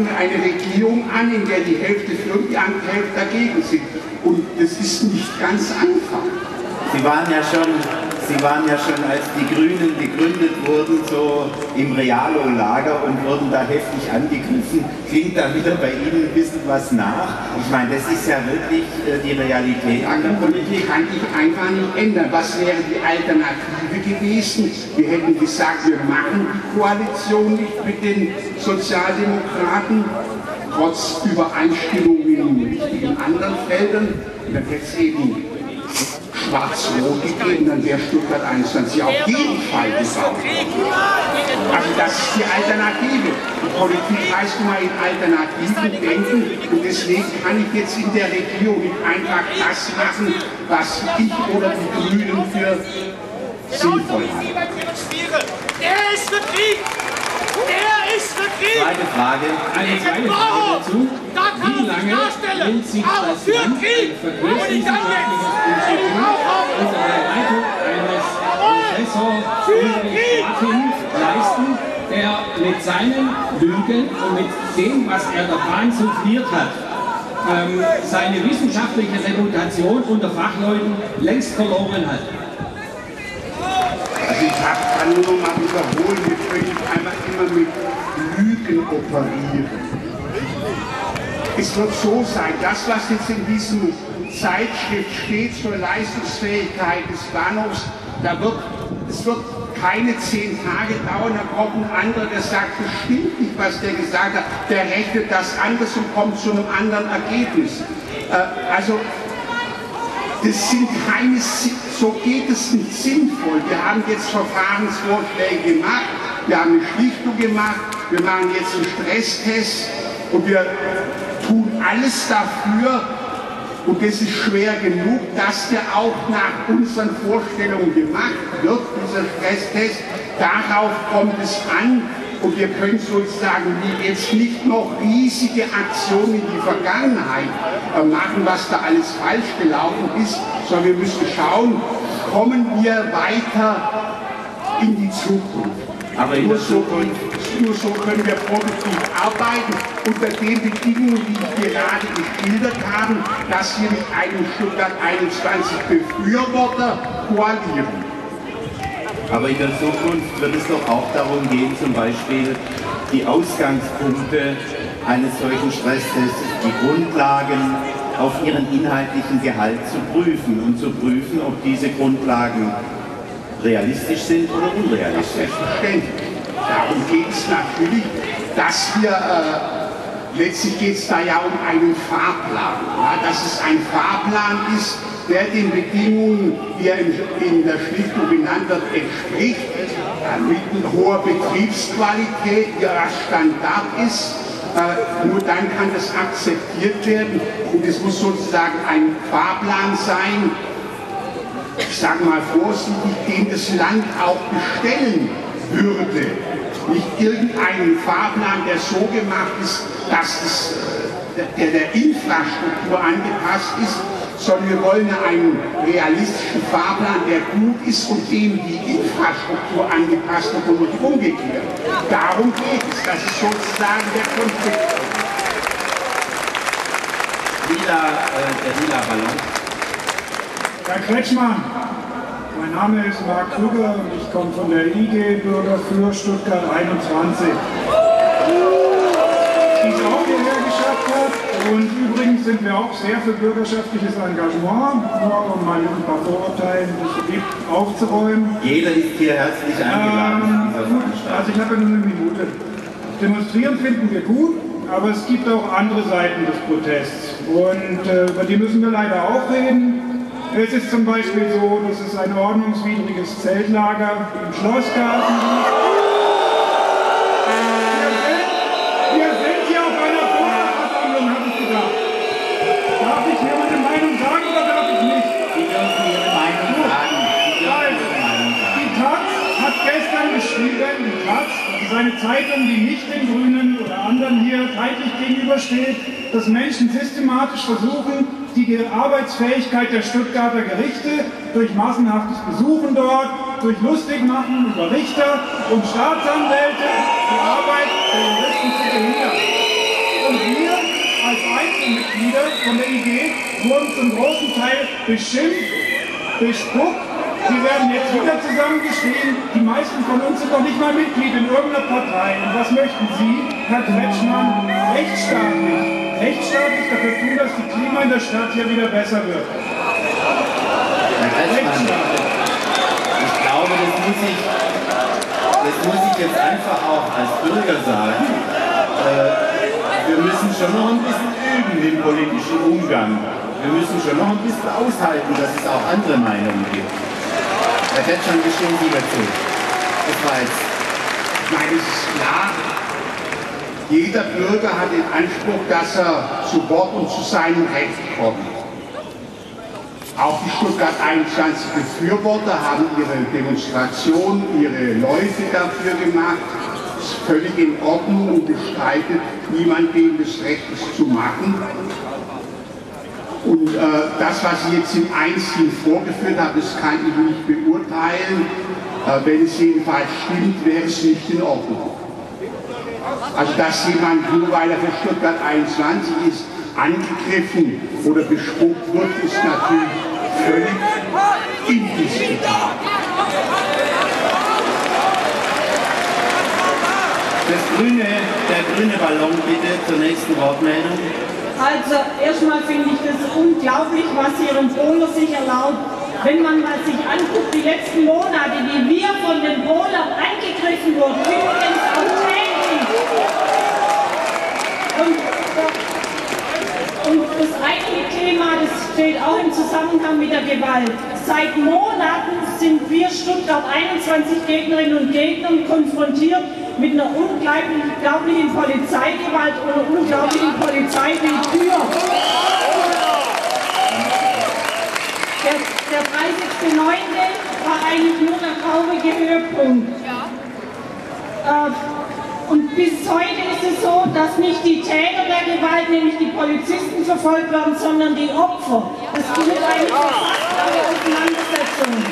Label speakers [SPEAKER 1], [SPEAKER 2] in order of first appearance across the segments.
[SPEAKER 1] führe eine Regierung an, in der die Hälfte für und die andere Hälfte dagegen sind. Und das ist nicht ganz einfach.
[SPEAKER 2] Sie waren ja schon Sie waren ja schon, als die Grünen gegründet wurden, so im Realo-Lager und wurden da heftig angegriffen. Klingt da wieder bei Ihnen ein bisschen was nach? Ich meine, das ist ja wirklich äh, die Realität.
[SPEAKER 1] Ja, die Politik kann ich einfach nicht ändern. Was wäre die Alternative gewesen? Wir hätten gesagt, wir machen die Koalition nicht mit den Sozialdemokraten, trotz Übereinstimmung in wichtigen anderen Feldern. Dann hätte es eben schwarz-rot gegeben, dann wäre Stuttgart 21 auf jeden Fall gebaut. Also das ist die Alternative. Die Politik heißt nun mal in Alternativen denken und deswegen kann ich jetzt in der Regierung nicht einfach das machen, was ich oder die Grünen für sinnvoll halten.
[SPEAKER 3] Er ist für Krieg! Ist für Krieg!
[SPEAKER 2] Zweite Frage.
[SPEAKER 4] Eine zweite Frage dazu. Wie lange will sich das Land ein Institut unter der Leitung eines Professor Friedrich Martin leisten, der mit seinen Lügen und mit dem, was er der Bahn souffliert hat, ähm, seine wissenschaftliche Reputation unter Fachleuten längst verloren hat?
[SPEAKER 1] Also ich hab, kann nur noch mal wiederholen, wir können immer mit Lügen operieren. Es wird so sein, das was jetzt in diesem Zeitschrift steht zur Leistungsfähigkeit des Bahnhofs, da wird, es wird keine zehn Tage dauern, da kommt ein anderer, der sagt, das stimmt nicht, was der gesagt hat, der rechnet das anders und kommt zu einem anderen Ergebnis. Äh, also das sind keine, so geht es nicht sinnvoll. Wir haben jetzt Verfahrensvorschläge gemacht, wir haben eine Schlichtung gemacht, wir machen jetzt einen Stresstest und wir tun alles dafür, und es ist schwer genug, dass der auch nach unseren Vorstellungen gemacht wird, dieser Stresstest. Darauf kommt es an, und wir können sozusagen jetzt nicht noch riesige Aktionen in die Vergangenheit äh, machen, was da alles falsch gelaufen ist, sondern wir müssen schauen, kommen wir weiter in die Zukunft.
[SPEAKER 2] Aber
[SPEAKER 1] nur, so,
[SPEAKER 2] Zukunft
[SPEAKER 1] nur so können wir produktiv arbeiten unter den Bedingungen, die ich gerade geschildert habe, dass wir mit einem Stuttgart 21 Befürworter koalieren.
[SPEAKER 2] Aber in der Zukunft wird es doch auch darum gehen, zum Beispiel die Ausgangspunkte eines solchen Stresstests, die Grundlagen auf ihren inhaltlichen Gehalt zu prüfen und zu prüfen, ob diese Grundlagen realistisch sind oder unrealistisch.
[SPEAKER 1] Selbstverständlich. Darum geht es natürlich, dass wir, äh, letztlich geht es da ja um einen Fahrplan, ja, dass es ein Fahrplan ist, der den Bedingungen, die er in, in der Schlichtung genannt wird, entspricht, äh, mit hoher Betriebsqualität, die das Standard ist. Äh, nur dann kann das akzeptiert werden und es muss sozusagen ein Fahrplan sein, ich sage mal vorsichtig, den das Land auch bestellen würde. Nicht irgendeinen Fahrplan, der so gemacht ist, dass es, äh, der der Infrastruktur angepasst ist, sondern wir wollen einen realistischen Fahrplan, der gut ist und dem die Infrastruktur angepasst wird und nicht umgekehrt. Darum geht es. Das ist sozusagen der Konflikt.
[SPEAKER 2] Lila, äh, der lila Ballon.
[SPEAKER 5] Herr Kretschmann, mein Name ist Marc Krüger und ich komme von der IG Bürger für Stuttgart 21. Die es auch hierher geschafft hat. Und übrigens sind wir auch sehr für bürgerschaftliches Engagement, nur um mal ein paar Vorurteilen, die es so gibt, aufzuräumen.
[SPEAKER 2] Jeder ist hier herzlich eingeladen
[SPEAKER 5] Ähm, gut,
[SPEAKER 2] Veranstaltung.
[SPEAKER 5] also ich habe ja nur eine Minute. Demonstrieren finden wir gut, aber es gibt auch andere Seiten des Protests. Und äh, über die müssen wir leider auch reden. Es ist zum Beispiel so, dass es ein ordnungswidriges Zeltlager im Schlossgarten gibt. Wir sind, wir sind hier auf einer Bürgerversammlung, habe ich gedacht. Darf ich hier meine Meinung sagen oder darf ich nicht?
[SPEAKER 2] Sie dürfen Ihre Meinung sagen. Sie dürfen Ihre Meinung sagen.
[SPEAKER 5] Die Taz hat gestern geschrieben, die Taz, das ist eine Zeitung, die nicht den Grünen anderen hier zeitlich gegenübersteht, dass Menschen systematisch versuchen, die Arbeitsfähigkeit der Stuttgarter Gerichte durch massenhaftes Besuchen dort, durch Lustigmachen über Richter und Staatsanwälte die Arbeit der Juristen zu behindern. Mitglieder von der IG wurden zum großen Teil beschimpft, bespuckt. Sie werden jetzt wieder zusammengeschrien. Die meisten von uns sind noch nicht mal Mitglied in irgendeiner Partei. Und was möchten Sie, Herr Kretschmann? Rechtsstaatlich. Rechtsstaatlich dafür tun, dass die Klima in der Stadt hier wieder besser wird.
[SPEAKER 2] Herr Kretschmann, ich glaube, das muss ich, das muss ich jetzt einfach auch als Bürger sagen. Äh, wir müssen schon noch ein bisschen üben im politischen Umgang. Wir müssen schon noch ein bisschen aushalten, dass es auch andere Meinungen gibt. Herr Tetschan, wie stehen Sie dazu? Das war jetzt.
[SPEAKER 1] Ich meine, es ist klar, jeder Bürger hat den Anspruch, dass er zu Wort und zu seinem Recht kommt. Auch die Stuttgart 21 Befürworter haben ihre Demonstration, ihre Läufe dafür gemacht. Das ist völlig in Ordnung und bestreitet niemand dem das Recht, es zu machen. Und äh, das, was Sie jetzt im Einzelnen vorgeführt haben, das kann ich nicht beurteilen. Äh, wenn es jedenfalls stimmt, wäre es nicht in Ordnung. Also dass jemand, nur weil er für Stuttgart 21 ist, angegriffen oder bespuckt wird, ist natürlich völlig indiskutabel.
[SPEAKER 2] Das grüne, der grüne Ballon bitte zur nächsten Wortmeldung.
[SPEAKER 6] Also erstmal finde ich das unglaublich, was hier im sich erlaubt. Wenn man mal sich anguckt, die letzten Monate, wie wir von den Polern angegriffen wurden, übrigens auch täglich. Und, und das eigentliche Thema, das steht auch im Zusammenhang mit der Gewalt. Seit Monaten sind wir Stuttgart 21 Gegnerinnen und Gegnern konfrontiert mit einer unglaublichen Polizeigewalt oder unglaublichen Polizeiwillkür. Der, der 30.09. war eigentlich nur der traurige Höhepunkt. Äh, und bis heute ist es so, dass nicht die Täter der Gewalt, nämlich die Polizisten, verfolgt werden, sondern die Opfer. Das findet eine verfassbare Auseinandersetzung.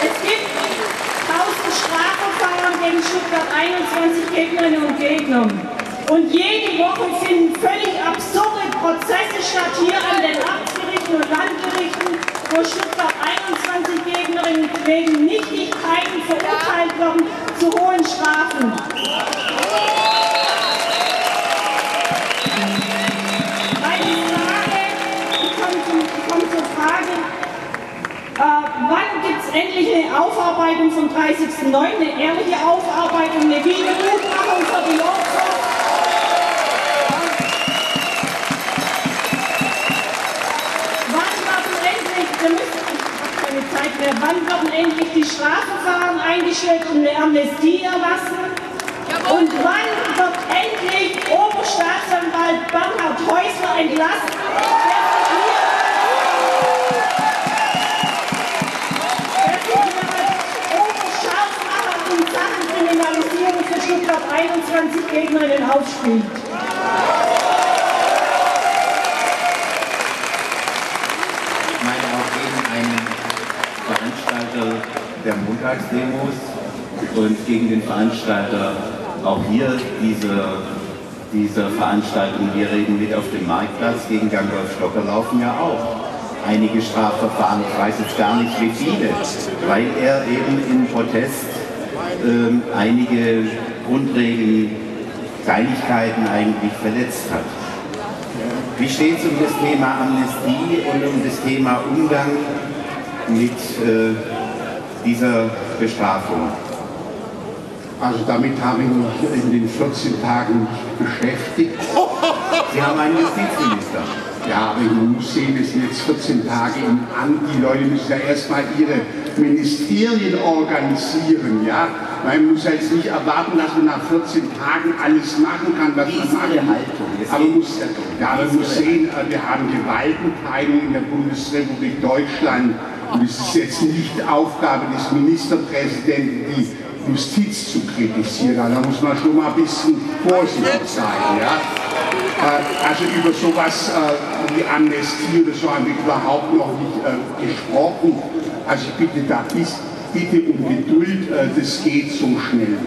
[SPEAKER 6] Es gibt 1000 Strafverfahren gegen Stuttgart 21 Gegnerinnen und Gegnern. Und jede Woche finden völlig absurde Prozesse statt hier an den Amtsgerichten und Landgerichten, wo Stuttgart 21 Gegnerinnen wegen Nichtigkeiten verurteilt werden zu hohen Strafen. Endlich eine Aufarbeitung vom 30.09., eine ehrliche Aufarbeitung, eine Wiedergutmachung für die Opfer? Wann werden endlich, wir müssen, ich habe keine Zeit mehr, wann werden endlich die Strafverfahren eingestellt und eine Amnestie erlassen? Und wann wird endlich Oberstaatsanwalt Bernhard Häusler entlassen? 21 Gegnerinnen aufspielt.
[SPEAKER 2] Ich meine auch gegen einen Veranstalter der Montagsdemos und gegen den Veranstalter auch hier dieser, dieser Veranstaltung. Wir reden mit auf dem Marktplatz gegen Gangolf Stocker laufen ja auch einige Strafverfahren, ich weiß jetzt gar nicht wie viele, weil er eben im Protest ähm, einige Grundregeln, Kleinigkeiten eigentlich verletzt hat. Wie steht es um das Thema Amnestie und um das Thema Umgang mit äh, dieser Bestrafung?
[SPEAKER 1] Also damit habe ich mich in den 14 Tagen beschäftigt.
[SPEAKER 2] Sie haben einen Justizminister.
[SPEAKER 1] Ja, aber ich muss sehen, wir sind jetzt 14 Tage im Amt. Die Leute müssen ja erstmal ihre Ministerien organisieren. Ja? Man muss ja jetzt nicht erwarten, dass man nach 14 Tagen alles machen kann, was man machen?
[SPEAKER 2] Es
[SPEAKER 1] Aber man muss, ja, man muss sehen, wir haben Gewaltenteilung in der Bundesrepublik Deutschland. Und es ist jetzt nicht Aufgabe des Ministerpräsidenten, die Justiz zu kritisieren. Also Da muss man schon mal ein bisschen vorsichtig sein. Ja? Äh, Also über sowas äh, wie Amnestie oder so haben wir überhaupt noch nicht äh, gesprochen. Also ich bitte da bis, bitte um Geduld, äh, das geht so schnell.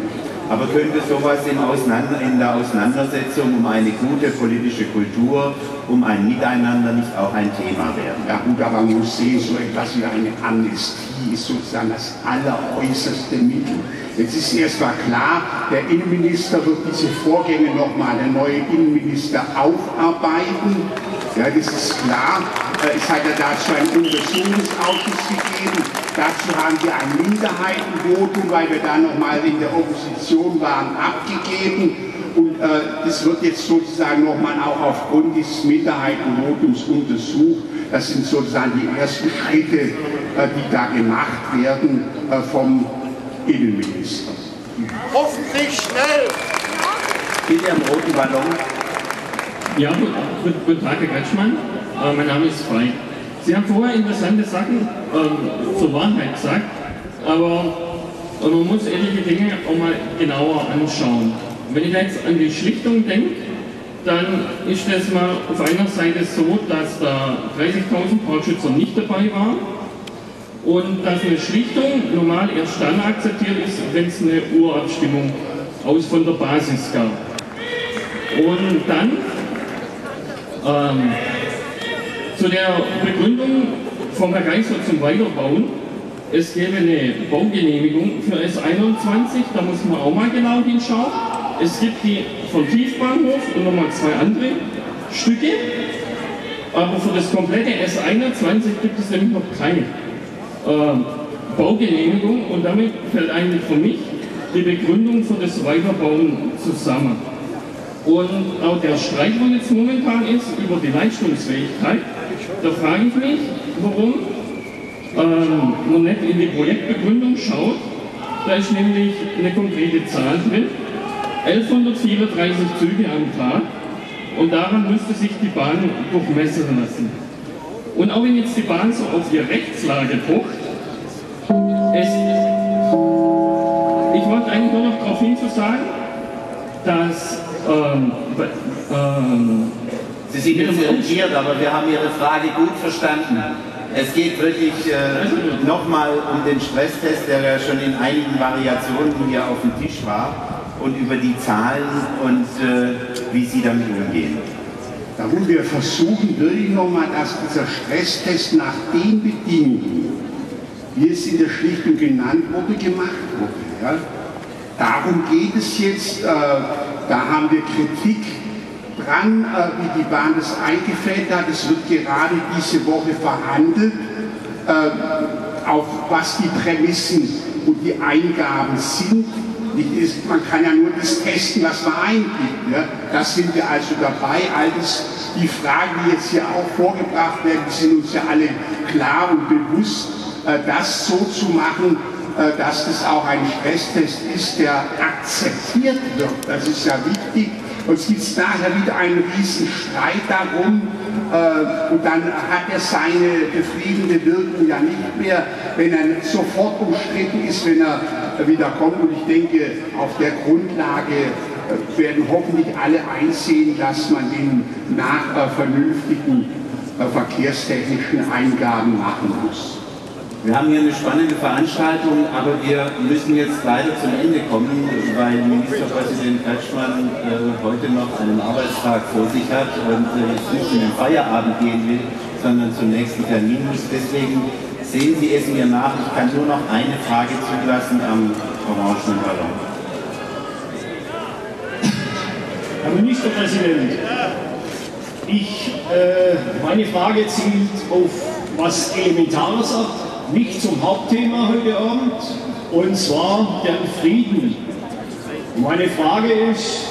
[SPEAKER 2] Aber könnte sowas in, Auseinander, in der Auseinandersetzung um eine gute politische Kultur, um ein Miteinander nicht auch ein Thema werden?
[SPEAKER 1] Ja gut, aber man muss sehen, so etwas wie eine Amnestie ist sozusagen das alleräußerste Mittel. Jetzt ist erstmal klar, der Innenminister wird diese Vorgänge nochmal, der neue Innenminister, aufarbeiten. Ja, das ist klar. Äh, es hat ja dazu einen Untersuchungsausschuss gegeben. Dazu haben wir ein Minderheitenvotum, weil wir da nochmal in der Opposition waren, abgegeben. Und äh, das wird jetzt sozusagen nochmal auch aufgrund dieses Minderheitenvotums untersucht. Das sind sozusagen die ersten Schritte, äh, die da gemacht werden äh, vom Innenminister.
[SPEAKER 3] Hoffentlich schnell!
[SPEAKER 2] Bitte am roten Ballon.
[SPEAKER 4] Ja, guten Tag, Herr Kretschmann. Äh, mein Name ist Frei. Sie haben vorher interessante Sachen ähm, zur Wahrheit gesagt, aber man muss etliche Dinge auch mal genauer anschauen. Wenn ich jetzt an die Schlichtung denke, dann ist es mal auf einer Seite so, dass da 30.000 Brautschützer nicht dabei waren und dass eine Schlichtung normal erst dann akzeptiert ist, wenn es eine Urabstimmung aus von der Basis gab. Und dann ähm, zu der Begründung vom Herr Geisler zum Weiterbauen. Es gäbe eine Baugenehmigung für S21, da muss man auch mal genau hinschauen. Es gibt die vom Tiefbahnhof und nochmal zwei andere Stücke, aber für das komplette S21 gibt es nämlich noch keine äh, Baugenehmigung und damit fällt eigentlich für mich die Begründung für das Weiterbauen zusammen. Und auch der Streit, wo jetzt momentan ist, über die Leistungsfähigkeit, da frage ich mich, warum ähm, man nicht in die Projektbegründung schaut. Da ist nämlich eine konkrete Zahl drin, 1134 Züge am Tag und daran müsste sich die Bahn durchmessen lassen. Und auch wenn jetzt die Bahn so auf ihre Rechtslage pocht, es, ich wollte eigentlich nur noch darauf hinzusagen, dass ähm, ähm,
[SPEAKER 2] Sie sind jetzt irritiert, aber wir haben Ihre Frage gut verstanden. Es geht wirklich äh, nochmal um den Stresstest, der ja schon in einigen Variationen hier auf dem Tisch war und über die Zahlen und äh, wie Sie damit umgehen.
[SPEAKER 1] Da wollen wir versuchen, wirklich nochmal, dass dieser Stresstest nach den Bedingungen, wie es in der Schlichtung genannt wurde, gemacht wurde. Ja? Darum geht es jetzt. Äh, da haben wir Kritik dran, äh, wie die Bahn das eingefällt hat. Es wird gerade diese Woche verhandelt, äh, auf was die Prämissen und die Eingaben sind. Man kann ja nur das testen, was man eingibt. Ne? Das sind wir also dabei. Alles die Fragen, die jetzt hier auch vorgebracht werden, sind uns ja alle klar und bewusst, äh, das so zu machen, dass das auch ein Stresstest ist, der akzeptiert wird. Das ist ja wichtig. Und es gibt nachher wieder einen riesen Streit darum. Äh, und dann hat er seine befriedigende Wirkung ja nicht mehr, wenn er sofort umstritten ist, wenn er wieder kommt. Und ich denke, auf der Grundlage äh, werden hoffentlich alle einsehen, dass man den nach vernünftigen verkehrstechnischen Eingaben machen muss.
[SPEAKER 2] Wir haben hier eine spannende Veranstaltung, aber wir müssen jetzt leider zum Ende kommen, weil Ministerpräsident Kretschmann äh, heute noch einen Arbeitstag vor sich hat und äh, jetzt nicht in den Feierabend gehen will, sondern zum nächsten Termin muss. Deswegen sehen Sie es mir nach. Ich kann nur noch eine Frage zulassen am orangenen Ballon.
[SPEAKER 7] Herr Ministerpräsident, ich, äh, meine Frage zielt auf was Elementares ab nicht zum Hauptthema heute Abend, und zwar den Frieden. Meine Frage ist,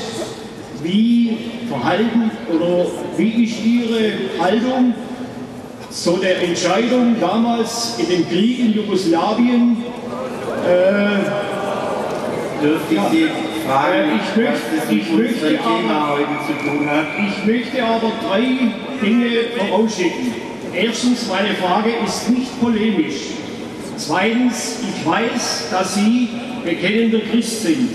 [SPEAKER 7] wie verhalten oder wie ist Ihre Haltung zu der Entscheidung damals in dem Krieg in Jugoslawien? Äh,
[SPEAKER 2] Dürfte ich Sie fragen,
[SPEAKER 7] äh, ich möchte, was das mit möchte Thema aber, heute zu tun hat? Ich möchte aber drei Dinge vorausschicken. Erstens, meine Frage ist nicht polemisch. Zweitens, ich weiß, dass Sie bekennender Christ sind.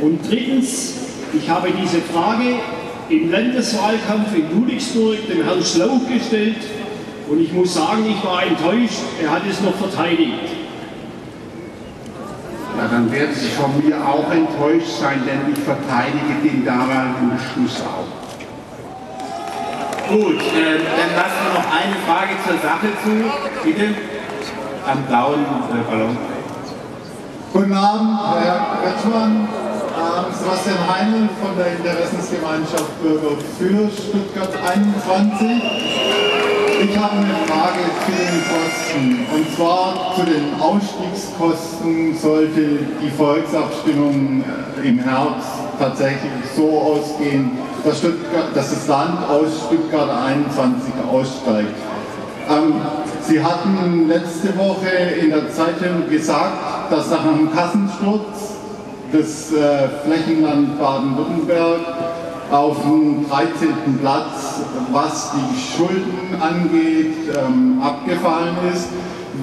[SPEAKER 7] Und drittens, ich habe diese Frage im Landeswahlkampf in Ludwigsburg dem Herrn Schlauch gestellt und ich muss sagen, ich war enttäuscht, er hat es noch verteidigt.
[SPEAKER 1] Da dann werden Sie von mir auch enttäuscht sein, denn ich verteidige den damaligen Beschluss auch.
[SPEAKER 2] Gut, äh, dann lassen wir noch eine Frage zur Sache zu. Bitte. Am blauen äh, Ballon.
[SPEAKER 8] Guten Abend, Herr Kretschmann. Ähm, Sebastian Heinl von der Interessensgemeinschaft Bürger für Stuttgart 21. Ich habe eine Frage zu den Kosten. Und zwar zu den Ausstiegskosten sollte die Volksabstimmung im Herbst tatsächlich so ausgehen, dass, dass das Land aus Stuttgart 21 aussteigt. Ähm, Sie hatten letzte Woche in der Zeitung gesagt, dass nach einem Kassensturz das äh, Flächenland Baden-Württemberg auf dem 13. Platz, was die Schulden angeht, ähm, abgefallen ist.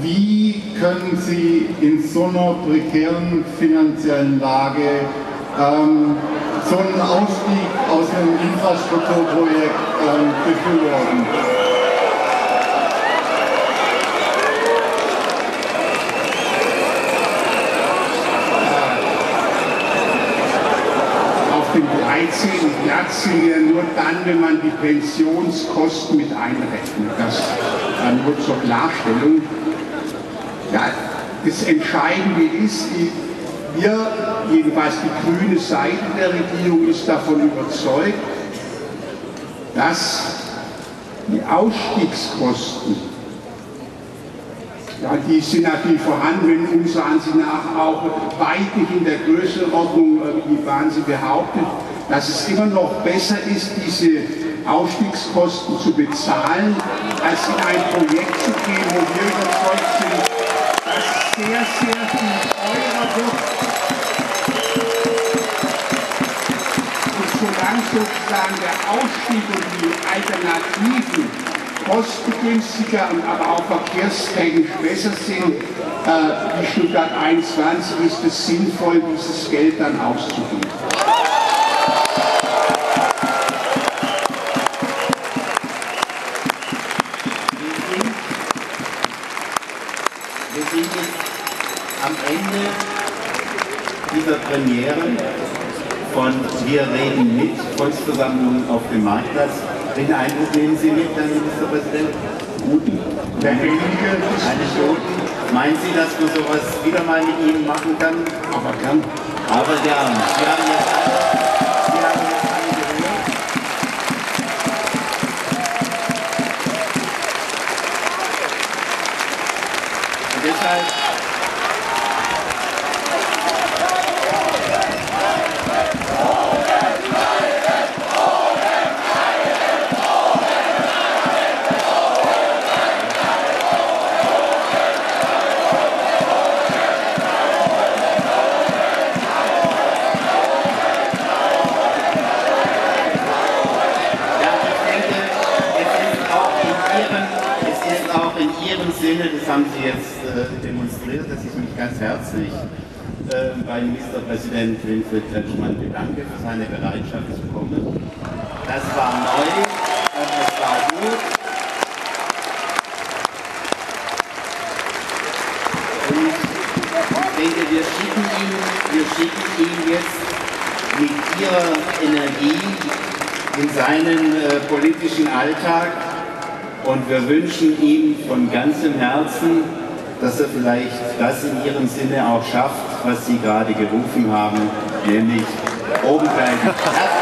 [SPEAKER 8] Wie können Sie in so einer prekären finanziellen Lage ähm, so einen Ausstieg einem Infrastrukturprojekt ähm, befürworten?
[SPEAKER 1] dem 13. Platz sind wir nur dann, wenn man die Pensionskosten mit einrechnet. Das äh, nur zur Klarstellung. Ja, das Entscheidende ist, wir, jedenfalls die grüne Seite der Regierung, ist davon überzeugt, dass die Ausstiegskosten ja, die sind natürlich vorhanden, wenn unserer Ansicht nach auch weit nicht in der Größenordnung, wie waren Sie behauptet, dass es immer noch besser ist, diese Ausstiegskosten zu bezahlen, als in ein Projekt zu gehen, wo wir überzeugt sind, dass sehr, sehr viel teurer wird. Solange sozusagen der Ausstieg und die Alternativen kostengünstiger und aber auch verkehrstechnisch besser sind äh, wie Stuttgart 21, ist es sinnvoll, dieses Geld dann auszugeben.
[SPEAKER 2] Wir sind jetzt am Ende dieser Premiere von Wir reden mit Volksversammlung auf dem Marktplatz. Welchen Eindruck nehmen Sie mit, Herr Ministerpräsident? Guten. Der wenige Eine guten. Meinen Sie, dass man sowas wieder mal mit Ihnen machen kann?
[SPEAKER 1] Aber gern.
[SPEAKER 2] Aber gern. Sie haben jetzt Sinne, das haben Sie jetzt äh, demonstriert, dass ich mich ganz herzlich äh, bei Ministerpräsident Winfried Kretschmann bedanke für seine Bereitschaft zu kommen. Das war neu und es war gut. Und ich denke, wir schicken ihn, wir schicken ihn jetzt mit Ihrer Energie in seinen äh, politischen Alltag und wir wünschen ihm von ganzem Herzen, dass er vielleicht das in Ihrem Sinne auch schafft, was Sie gerade gerufen haben, nämlich oben bleiben.